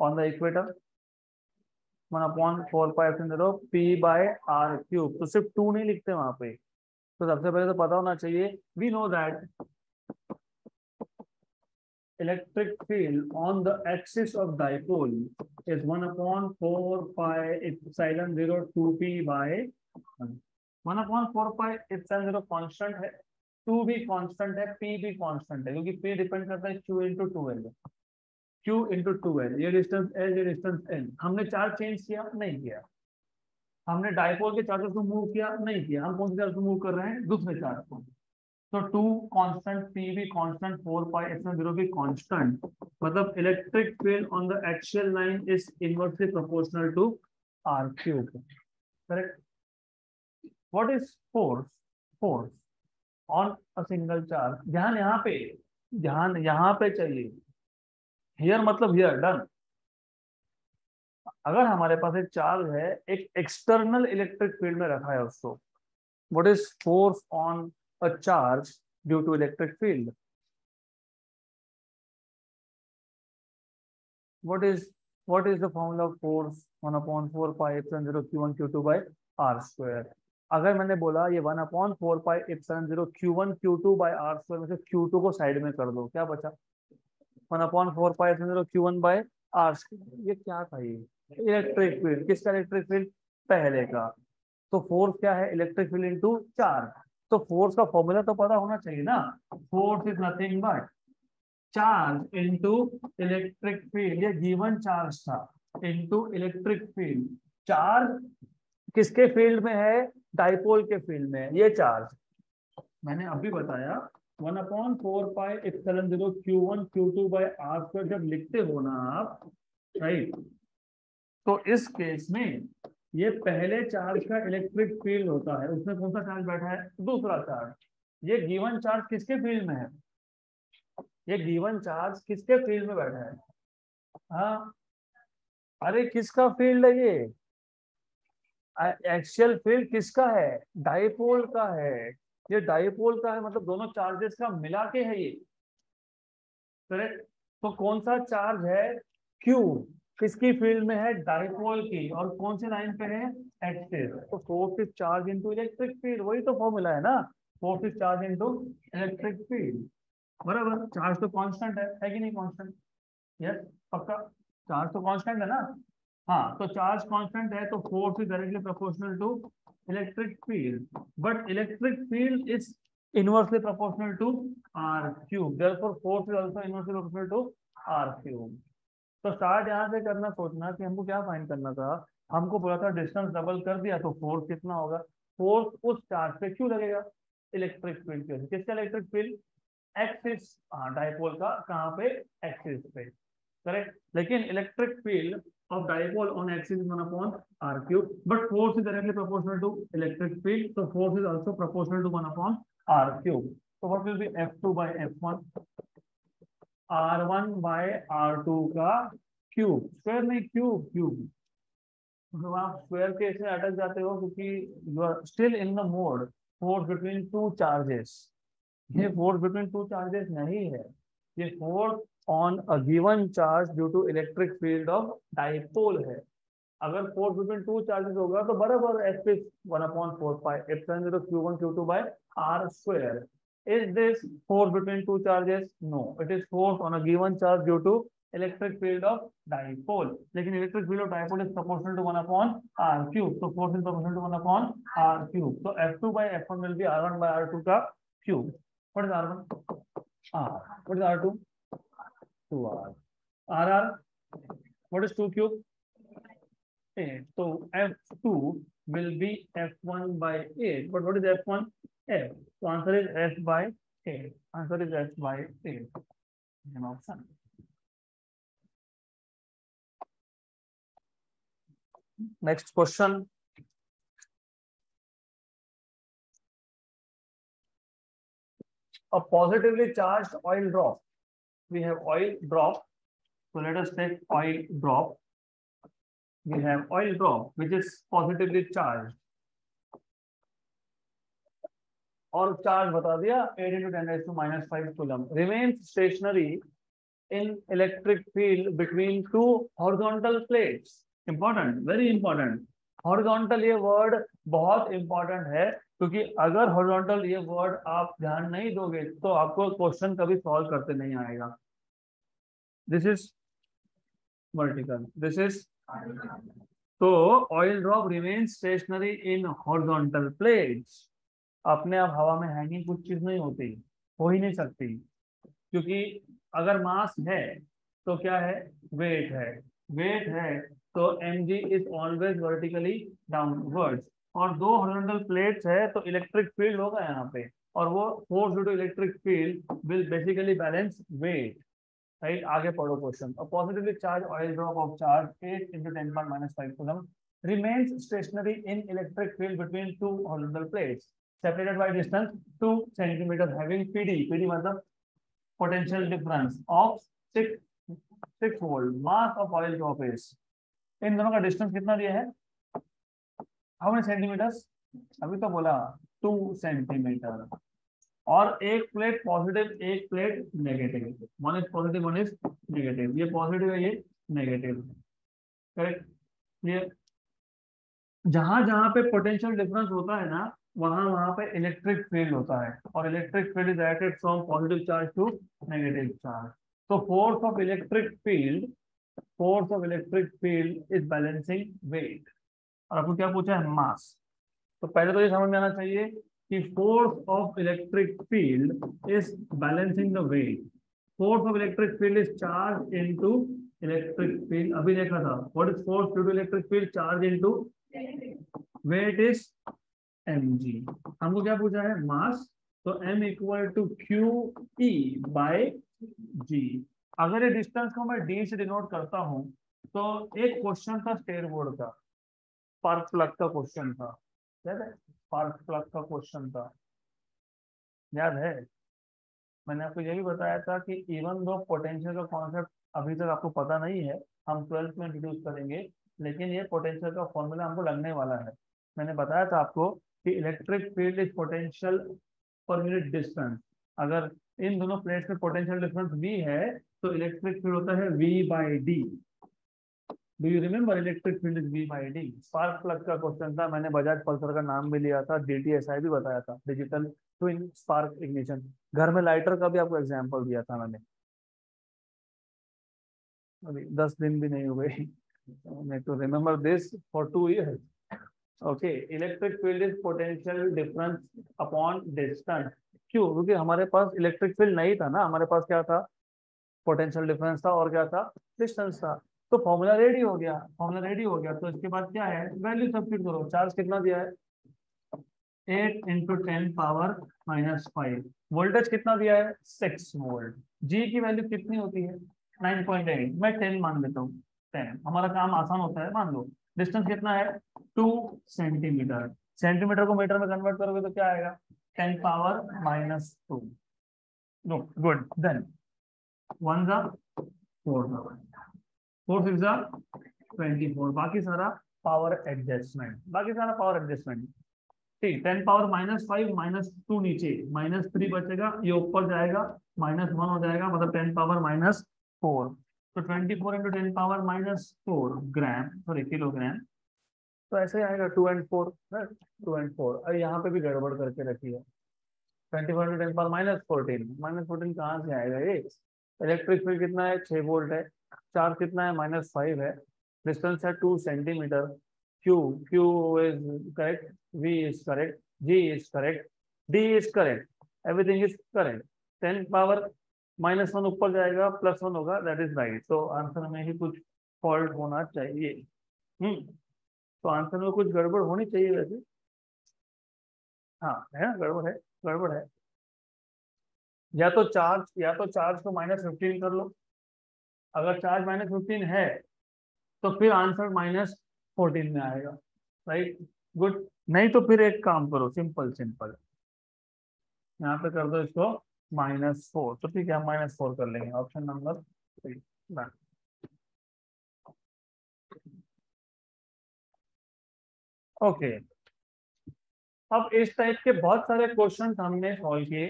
On the equator तो सिर्फ़ to नहीं लिखते वहाँ पे। तो सबसे पहले तो पता होना चाहिए we know that electric field on the axis of dipole is one upon four five zero two P by one upon four five in zero constant है टू भी कॉन्स्टेंट है पी भी कॉन्स्टेंट है, क्योंकि पी डिपेंड करता है Q into two L q into 2l ये distance l ये डिस्टेंस n हमने चार्ज चेंज किया? नहीं किया। हमने डायपोल के चार्जेस को मूव किया? नहीं किया। हम कौन से चार्ज को मूव कर रहे हैं? दूसरे चार्ज को। तो टू कांस्टेंट पी भी constant four pi X zero भी कांस्टेंट मतलब electric field on the axial line is inversely proportional to R cube correct what is force force on a single charge ध्यान यहाँ पे, ध्यान यहाँ पे चाहिए। हियर मतलब हियर डन अगर हमारे पास एक चार्ज है, एक एक्सटर्नल इलेक्ट्रिक फ़ील्ड में रखा है उसको what is force on a charge due to electric field. What is what is the formula of force 1 upon 4 pi epsilon 0 q1 q2 by r square? अगर मैंने बोला ये one upon four pi zero Q one Q two by R square में से Q two को side में कर दो, क्या बचा ये क्या था ये? Electric field. किसका इलेक्ट्रिक फ़ील्ड? पहले का। तो फोर्स क्या है? इलेक्ट्रिक फ़ील्ड इनटू चार्ज तो फोर्स का फॉर्मूला तो पता होना चाहिए ना। Force is nothing but charge into electric field. ये गिवन चार्ज था। Into electric field. चार्ज किसके फ़ील्ड में है? डाइपोल के फ़ील्ड में। ये चार्ज। मैंने अभी बताया one upon four pi epsilon zero Q one Q two by R square जब लिखते हो ना आप, राइट? तो इस केस में ये पहले चार्ज का इलेक्ट्रिक फ़ील्ड होता है, उसमें कौन सा चार्ज बैठा है? दूसरा चार्ज। ये गिवन चार्ज किसके फ़ील्ड में है? ये गिवन चार्ज किसके फ़ील्ड में बैठा है? हाँ। अरे किसका फ़ील्ड है ये? एक्सियल फ़ील्ड किसका है? डाइपोल का है। ये डाइपोल का है मतलब दोनों चार्जेस का मिला के है ये। करेक्ट तो कौन सा चार्ज है? क्यू किसकी फ़ील्ड में है? डाइपोल की। और कौन सी लाइन पे है? एक्सिस तो force is charge into electric field वही तो फॉर्मूला है ना। Force is charge into electric field बराबर चार्ज तो कांस्टेंट है है कि नहीं कांस्टेंट यस पक्का? चार्ज तो कांस्टेंट है ना। हाँ तो चार्ज कांस्टेंट है तो force is directly proportional to electric field but electric field is inversely proportional to r cube. Therefore, force is also inversely proportional to r cube. तो start यहाँ से करना, सोचना कि हमको क्या फाइंड करना था? हमको बोला था डिस्टेंस डबल कर दिया तो फोर्स कितना होगा? फोर्स उस चार्ज पे क्यों लगेगा? इलेक्ट्रिक फ़ील्ड की किसका इलेक्ट्रिक फ़ील्ड एक्सिस डाइपोल का, कहाँ पे? एक्सिस पे। करेक्ट लेकिन electric field of dipole on axis is 1 upon r cube but force is directly proportional to electric field so force is also proportional to 1 upon r cube so what will be f2 by f1 R one by R two का cube square नहीं cube cube तो आप स्क्वायर के ऐसे अटक जाते हो क्योंकि you are still in the mode force between two charges ये फोर्स बिटवीन टू चार्जेस नहीं है ये force on a given charge due to electric field of dipole है अगर फोर्स बिटवीन टू चार्जेस होगा तो बराबर S P one upon four five epsilon zero Q one Q two by R square Is this force between two charges? No, it is force on a given charge due to electric field of dipole. लेकिन electric field of dipole is proportional to one upon r cube. So force is proportional to one upon r cube. So F2 by F1 will be R1 by R2 का cube. What is R1? R. What is R2? Two R R R what is two cube तो F two will be F one by eight but what is F one F तो answer is F by eight answer is F by eight next question a positively charge oil drop We have oil drop. So let us take oil drop. We have oil drop, which is positively charged. और charge बता दिया eight into ten to minus five coulomb remains stationary in electric field between two horizontal plates important very important horizontal ये word बहुत important है क्योंकि अगर horizontal ये word आप ध्यान नहीं दोगे तो आपको क्वेश्चन कभी सॉल्व करते नहीं आएगा this is vertical this is तो oil drop remain stationary in horizontal plates अपने आप हवा में हैंगिंग कुछ चीज़ नहीं होती, हो ही नहीं सकती। क्योंकि अगर मास है तो क्या है? वेट है। वेट है तो M G is always vertically downwards और दो हॉरिजॉन्टल प्लेट्स है तो इलेक्ट्रिक फ़ील्ड होगा यहाँ पे। और वो force to electric field will basically balance weight right आगे पढ़ो question a positively charge oil drop of charge 8 10 5 coulomb remains stationary in electric field between two horizontal plates separated by distance 2 centimetre having PD PD मतलब potential difference of 6 6 volt mass of oil drop is in दोनों का distance कितना दिया है? How many centimetres अभी तो बोला 2 centimetre और एक प्लेट पॉजिटिव एक plate negative one is positive one is negative ये पॉजिटिव है, ये नेगेटिव करेक्ट ये जहाँ जहाँ पे पोटेंशियल डिफरेंस होता है ना, वहाँ वहाँ पे इलेक्ट्रिक फ़ील्ड होता है। और electric field is directed from positive charge to negative charge तो force of electric field force of electric field is balancing weight और आपको क्या पूछा है? मास तो पहले तो ये समझ में आना चाहिए कि force of electric field is balancing the weight force of electric field is charge into electric field अभी देखा था। What is force due to electric field charge into weight is M हमको क्या पूछा है? मास तो M equal to Q by G अगर ये डिस्टेंस को मैं डी से डिनोट करता हूँ तो एक क्वेश्चन था स्टेट बोर्ड का। पार्क प्लग का क्वेश्चन था। है प्लग का क्वेश्चन था। याद है? मैंने आपको ये भी बताया था कि इवन दो पोटेंशियल का कॉन्सेप्ट अभी तक आपको पता नहीं है, हम ट्वेल्थ में इंट्रोड्यूस करेंगे, लेकिन ये पोटेंशियल का फॉर्मूला हमको लगने वाला है। मैंने बताया था आपको कि electric field is potential per unit distance अगर इन दोनों प्लेट्स में पोटेंशियल डिफरेंस वी है तो इलेक्ट्रिक फ़ील्ड होता है V by D do you remember electric field is V by D spark plug का क्वेश्चन था, मैंने बजाज पल्सर का नाम भी लिया था डीटीएसआई भी बताया था डिजिटल ट्विन स्पार्क इग्निशन घर में लाइटर का भी आपको एग्जांपल दिया था मैंने। अभी दस दिन भी नहीं हुए। मैं तो remember this for two years okay electric field is potential difference upon distance क्यों? क्योंकि हमारे पास इलेक्ट्रिक फ़ील्ड नहीं था ना, हमारे पास क्या था? पोटेंशियल डिफरेंस था और क्या था? डिस्टेंस था। तो फॉर्मूला रेडी हो गया फॉर्मूला रेडी हो गया। तो इसके बाद क्या है? वैल्यू सब्सिट्यूट करो। चार्ज कितना दिया है? Eight into ten power minus five voltage कितना दिया है? सिक्स वोल्ट जी की वैल्यू कितनी होती है? नाइन पॉइंट एट मैं टेन मान लेता हूँ। टेन हमारा काम आसान होता है, मान लो। डिस्टेंस कितना है? टू सेंटीमीटर सेंटीमीटर को मीटर में कन्वर्ट करोगे तो क्या आएगा? Ten power minus two good then one जा फोर फोर ट्वेंटी फोर बाकी सारा पावर एडजस्टमेंट बाकी सारा पावर एडजस्टमेंट ठीक ten power minus five minus two नीचे. माइनस थ्री बचेगा, ये ऊपर जाएगा माइनस वन हो जाएगा मतलब टेन पावर माइनस फोर तो twenty four into ten power minus four gram sorry kilogram तो ऐसे आएगा two and four two and four अरे यहाँ पे भी गड़बड़ करके रखी है twenty four into ten power minus fourteen minus fourteen कहाँ से आएगा ये? इलेक्ट्रिक फ़ील्ड कितना है? छह वोल्ट है। चार्ज कितना है? माइनस फाइव है। डिस्टेंस है two centimetre. Q Q is correct V is correct G is correct D is correct everything is correct ten power minus one ऊपर जाएगा प्लस वन होगा दैट इज़ राइट तो answer में ही कुछ fault होना चाहिए। हम्म तो आंसर में कुछ गड़बड़ होनी चाहिए वैसे। हाँ है ना? गड़बड़ है गड़बड़ है। या तो चार्ज, या तो चार्ज को माइनस फिफ्टीन कर लो। अगर चार्ज माइनस फिफ्टीन है तो फिर आंसर माइनस फोर्टीन में आएगा राइट गुड नहीं तो फिर एक काम करो सिंपल सिंपल यहाँ पे कर दो इसको माइनस फोर तो ठीक है माइनस फोर कर लेंगे। ऑप्शन नंबर थ्री ओके अब इस टाइप के बहुत सारे क्वेश्चन हमने सॉल्व किए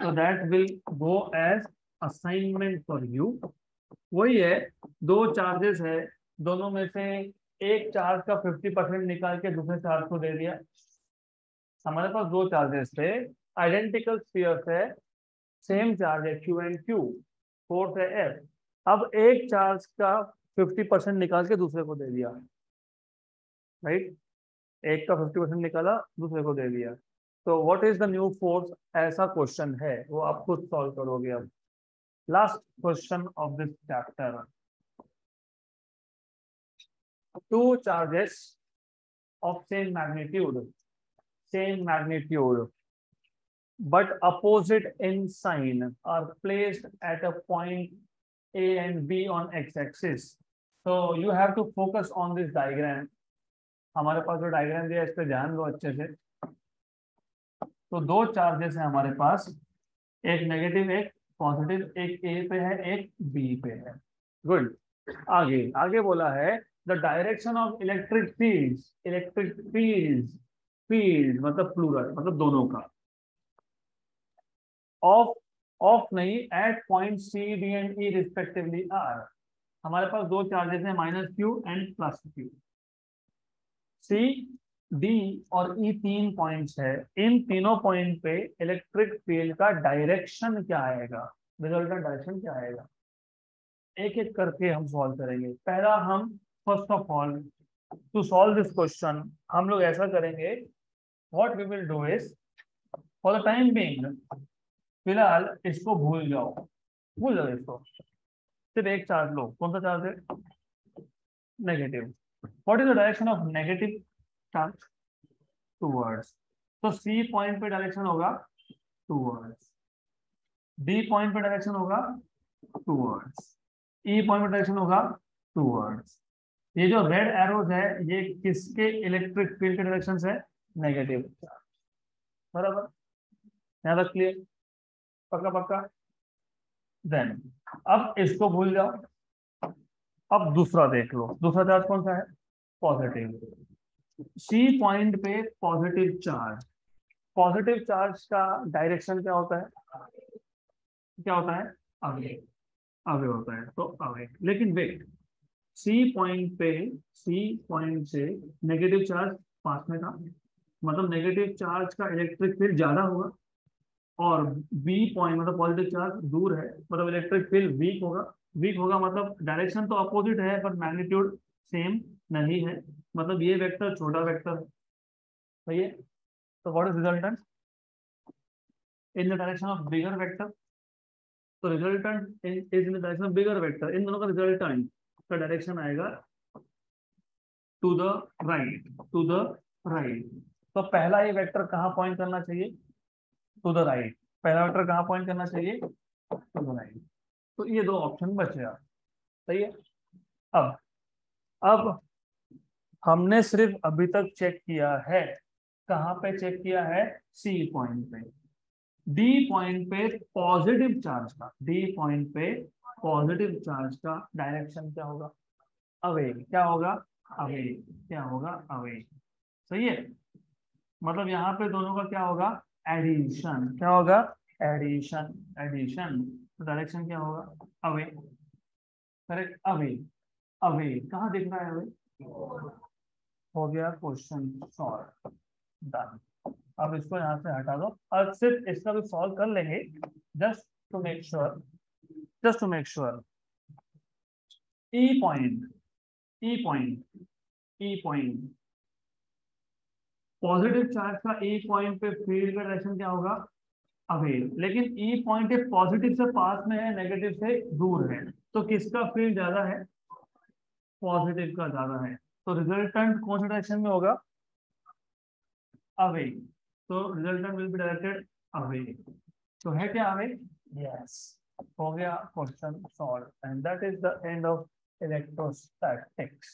तो that will go as assignment for you वही है, दो चार्जेस है, दोनों में से एक चार्ज का फिफ्टी परसेंट निकाल के दूसरे चार्ज को दे दिया। हमारे पास दो चार्जेस थे आइडेंटिकल स्पीयर्स है सेम चार्ज है क्यू एंड क्यू फोर्स है एफ़ अब एक चार्ज का 50 परसेंट निकाल के दूसरे को दे दिया। राइट एक का 50 परसेंट निकाला, दूसरे को दे दिया। तो what is the new force ऐसा क्वेश्चन है, वो आप खुद सॉल्व करोगे अब। Last question of this chapter two charges of same magnitude, same magnitude, but opposite in sign are placed at a point A and B on x-axis. So you have to focus on this diagram. हमारे पास जो diagram दिया है इस पर ध्यान दो अच्छे से तो दो चार्जेस हैं हमारे पास एक नेगेटिव एक पॉजिटिव एक ए पे है, एक बी पे है। गुड आगे आगे बोला है the direction of electric fields electric fields field मतलब प्लूरल मतलब दोनों का। ऑफ़ ऑफ़ नहीं at point C D and E respectively are हमारे पास दो चार्जेस हैं minus Q and plus Q C D और ई e तीन पॉइंट्स है। इन तीनों पॉइंट पे इलेक्ट्रिक फ़ील्ड का डायरेक्शन क्या आएगा? रिजल्टेंट डायरेक्शन क्या आएगा? एक एक करके हम सॉल्व करेंगे। पहला हम first of all to solve this question हम लोग ऐसा करेंगे what we will do is for the time being फ़िलहाल इसको भूल जाओ। भूल जाओ इसको। सिर्फ़ एक चार्ज लो। कौन सा चार्ज है? Negative what is the direction of negative charge towards. तो सी पॉइंट पे डायरेक्शन होगा टूवर्ड्स। डी पॉइंट पे डायरेक्शन होगा टूवर्ड्स। ई पॉइंट पे डायरेक्शन होगा टूवर्ड्स। ये जो रेड एरोज है, ये किसके इलेक्ट्रिक फ़ील्ड के डायरेक्शन है? नेगेटिव। बराबर? यहाँ तक क्लियर पक्का पक्का? देन, अब इसको भूल जाओ। अब दूसरा देख लो। दूसरा चार्ज कौन सा है? पॉजिटिव। सी पॉइंट पे पॉजिटिव चार्ज पॉजिटिव चार्ज का डायरेक्शन क्या होता है? क्या होता है? अवे अवे होता है तो अवे लेकिन वेट सी पॉइंट पे सी पॉइंट से नेगेटिव चार्ज पास में था। मतलब नेगेटिव चार्ज का इलेक्ट्रिक फ़ील्ड ज़्यादा होगा और बी पॉइंट मतलब पॉजिटिव चार्ज दूर है। मतलब इलेक्ट्रिक फ़ील्ड वीक होगा। वीक होगा मतलब डायरेक्शन तो अपोजिट है, पर मैग्नीट्यूड सेम नहीं है। मतलब ये वेक्टर छोटा वेक्टर है सही है? तो what is resultant in the direction of bigger vector तो resultant is in the direction of bigger vector इन दोनों का रिजल्टेंट का डायरेक्शन आएगा to the right to the right तो पहला ये वेक्टर कहाँ पॉइंट करना चाहिए? टू द राइट पहला वेक्टर कहाँ पॉइंट करना चाहिए? टू द राइट तो ये दो ऑप्शन बचे आप सही है? अब अब हमने सिर्फ़ अभी तक चेक किया है। कहाँ पे चेक किया है? सी पॉइंट पे। डी पॉइंट पे पॉजिटिव चार्ज का। डी पॉइंट पे पॉजिटिव चार्ज का डायरेक्शन क्या होगा? अवे क्या होगा? अवे क्या होगा? अवे सही है? मतलब यहाँ पे दोनों का क्या होगा? एडिशन क्या होगा? एडिशन एडिशन तो डायरेक्शन क्या होगा? अवे करेक्ट अवे अवे कहाँ दिख रहा है? अवे हो गया क्वेश्चन सॉल्व डन अब इसको यहाँ से हटा दो। और सिर्फ़ इसका भी सॉल्व कर लेंगे। Just to make sure just to make sure. E point, E point, E point. Positive charge का E पॉइंट पे फ़ील्ड का डायरेक्शन क्या होगा? अवे लेकिन ई पॉइंट पॉजिटिव से पास में है नेगेटिव से दूर है। तो किसका फ़ील्ड ज़्यादा है? पॉजिटिव का ज़्यादा है। तो रिजल्टेंट कौन से डायरेक्शन में होगा? अवे तो resultant will be directed away तो है क्या अवे यस हो गया question solve and that is the end of electrostatics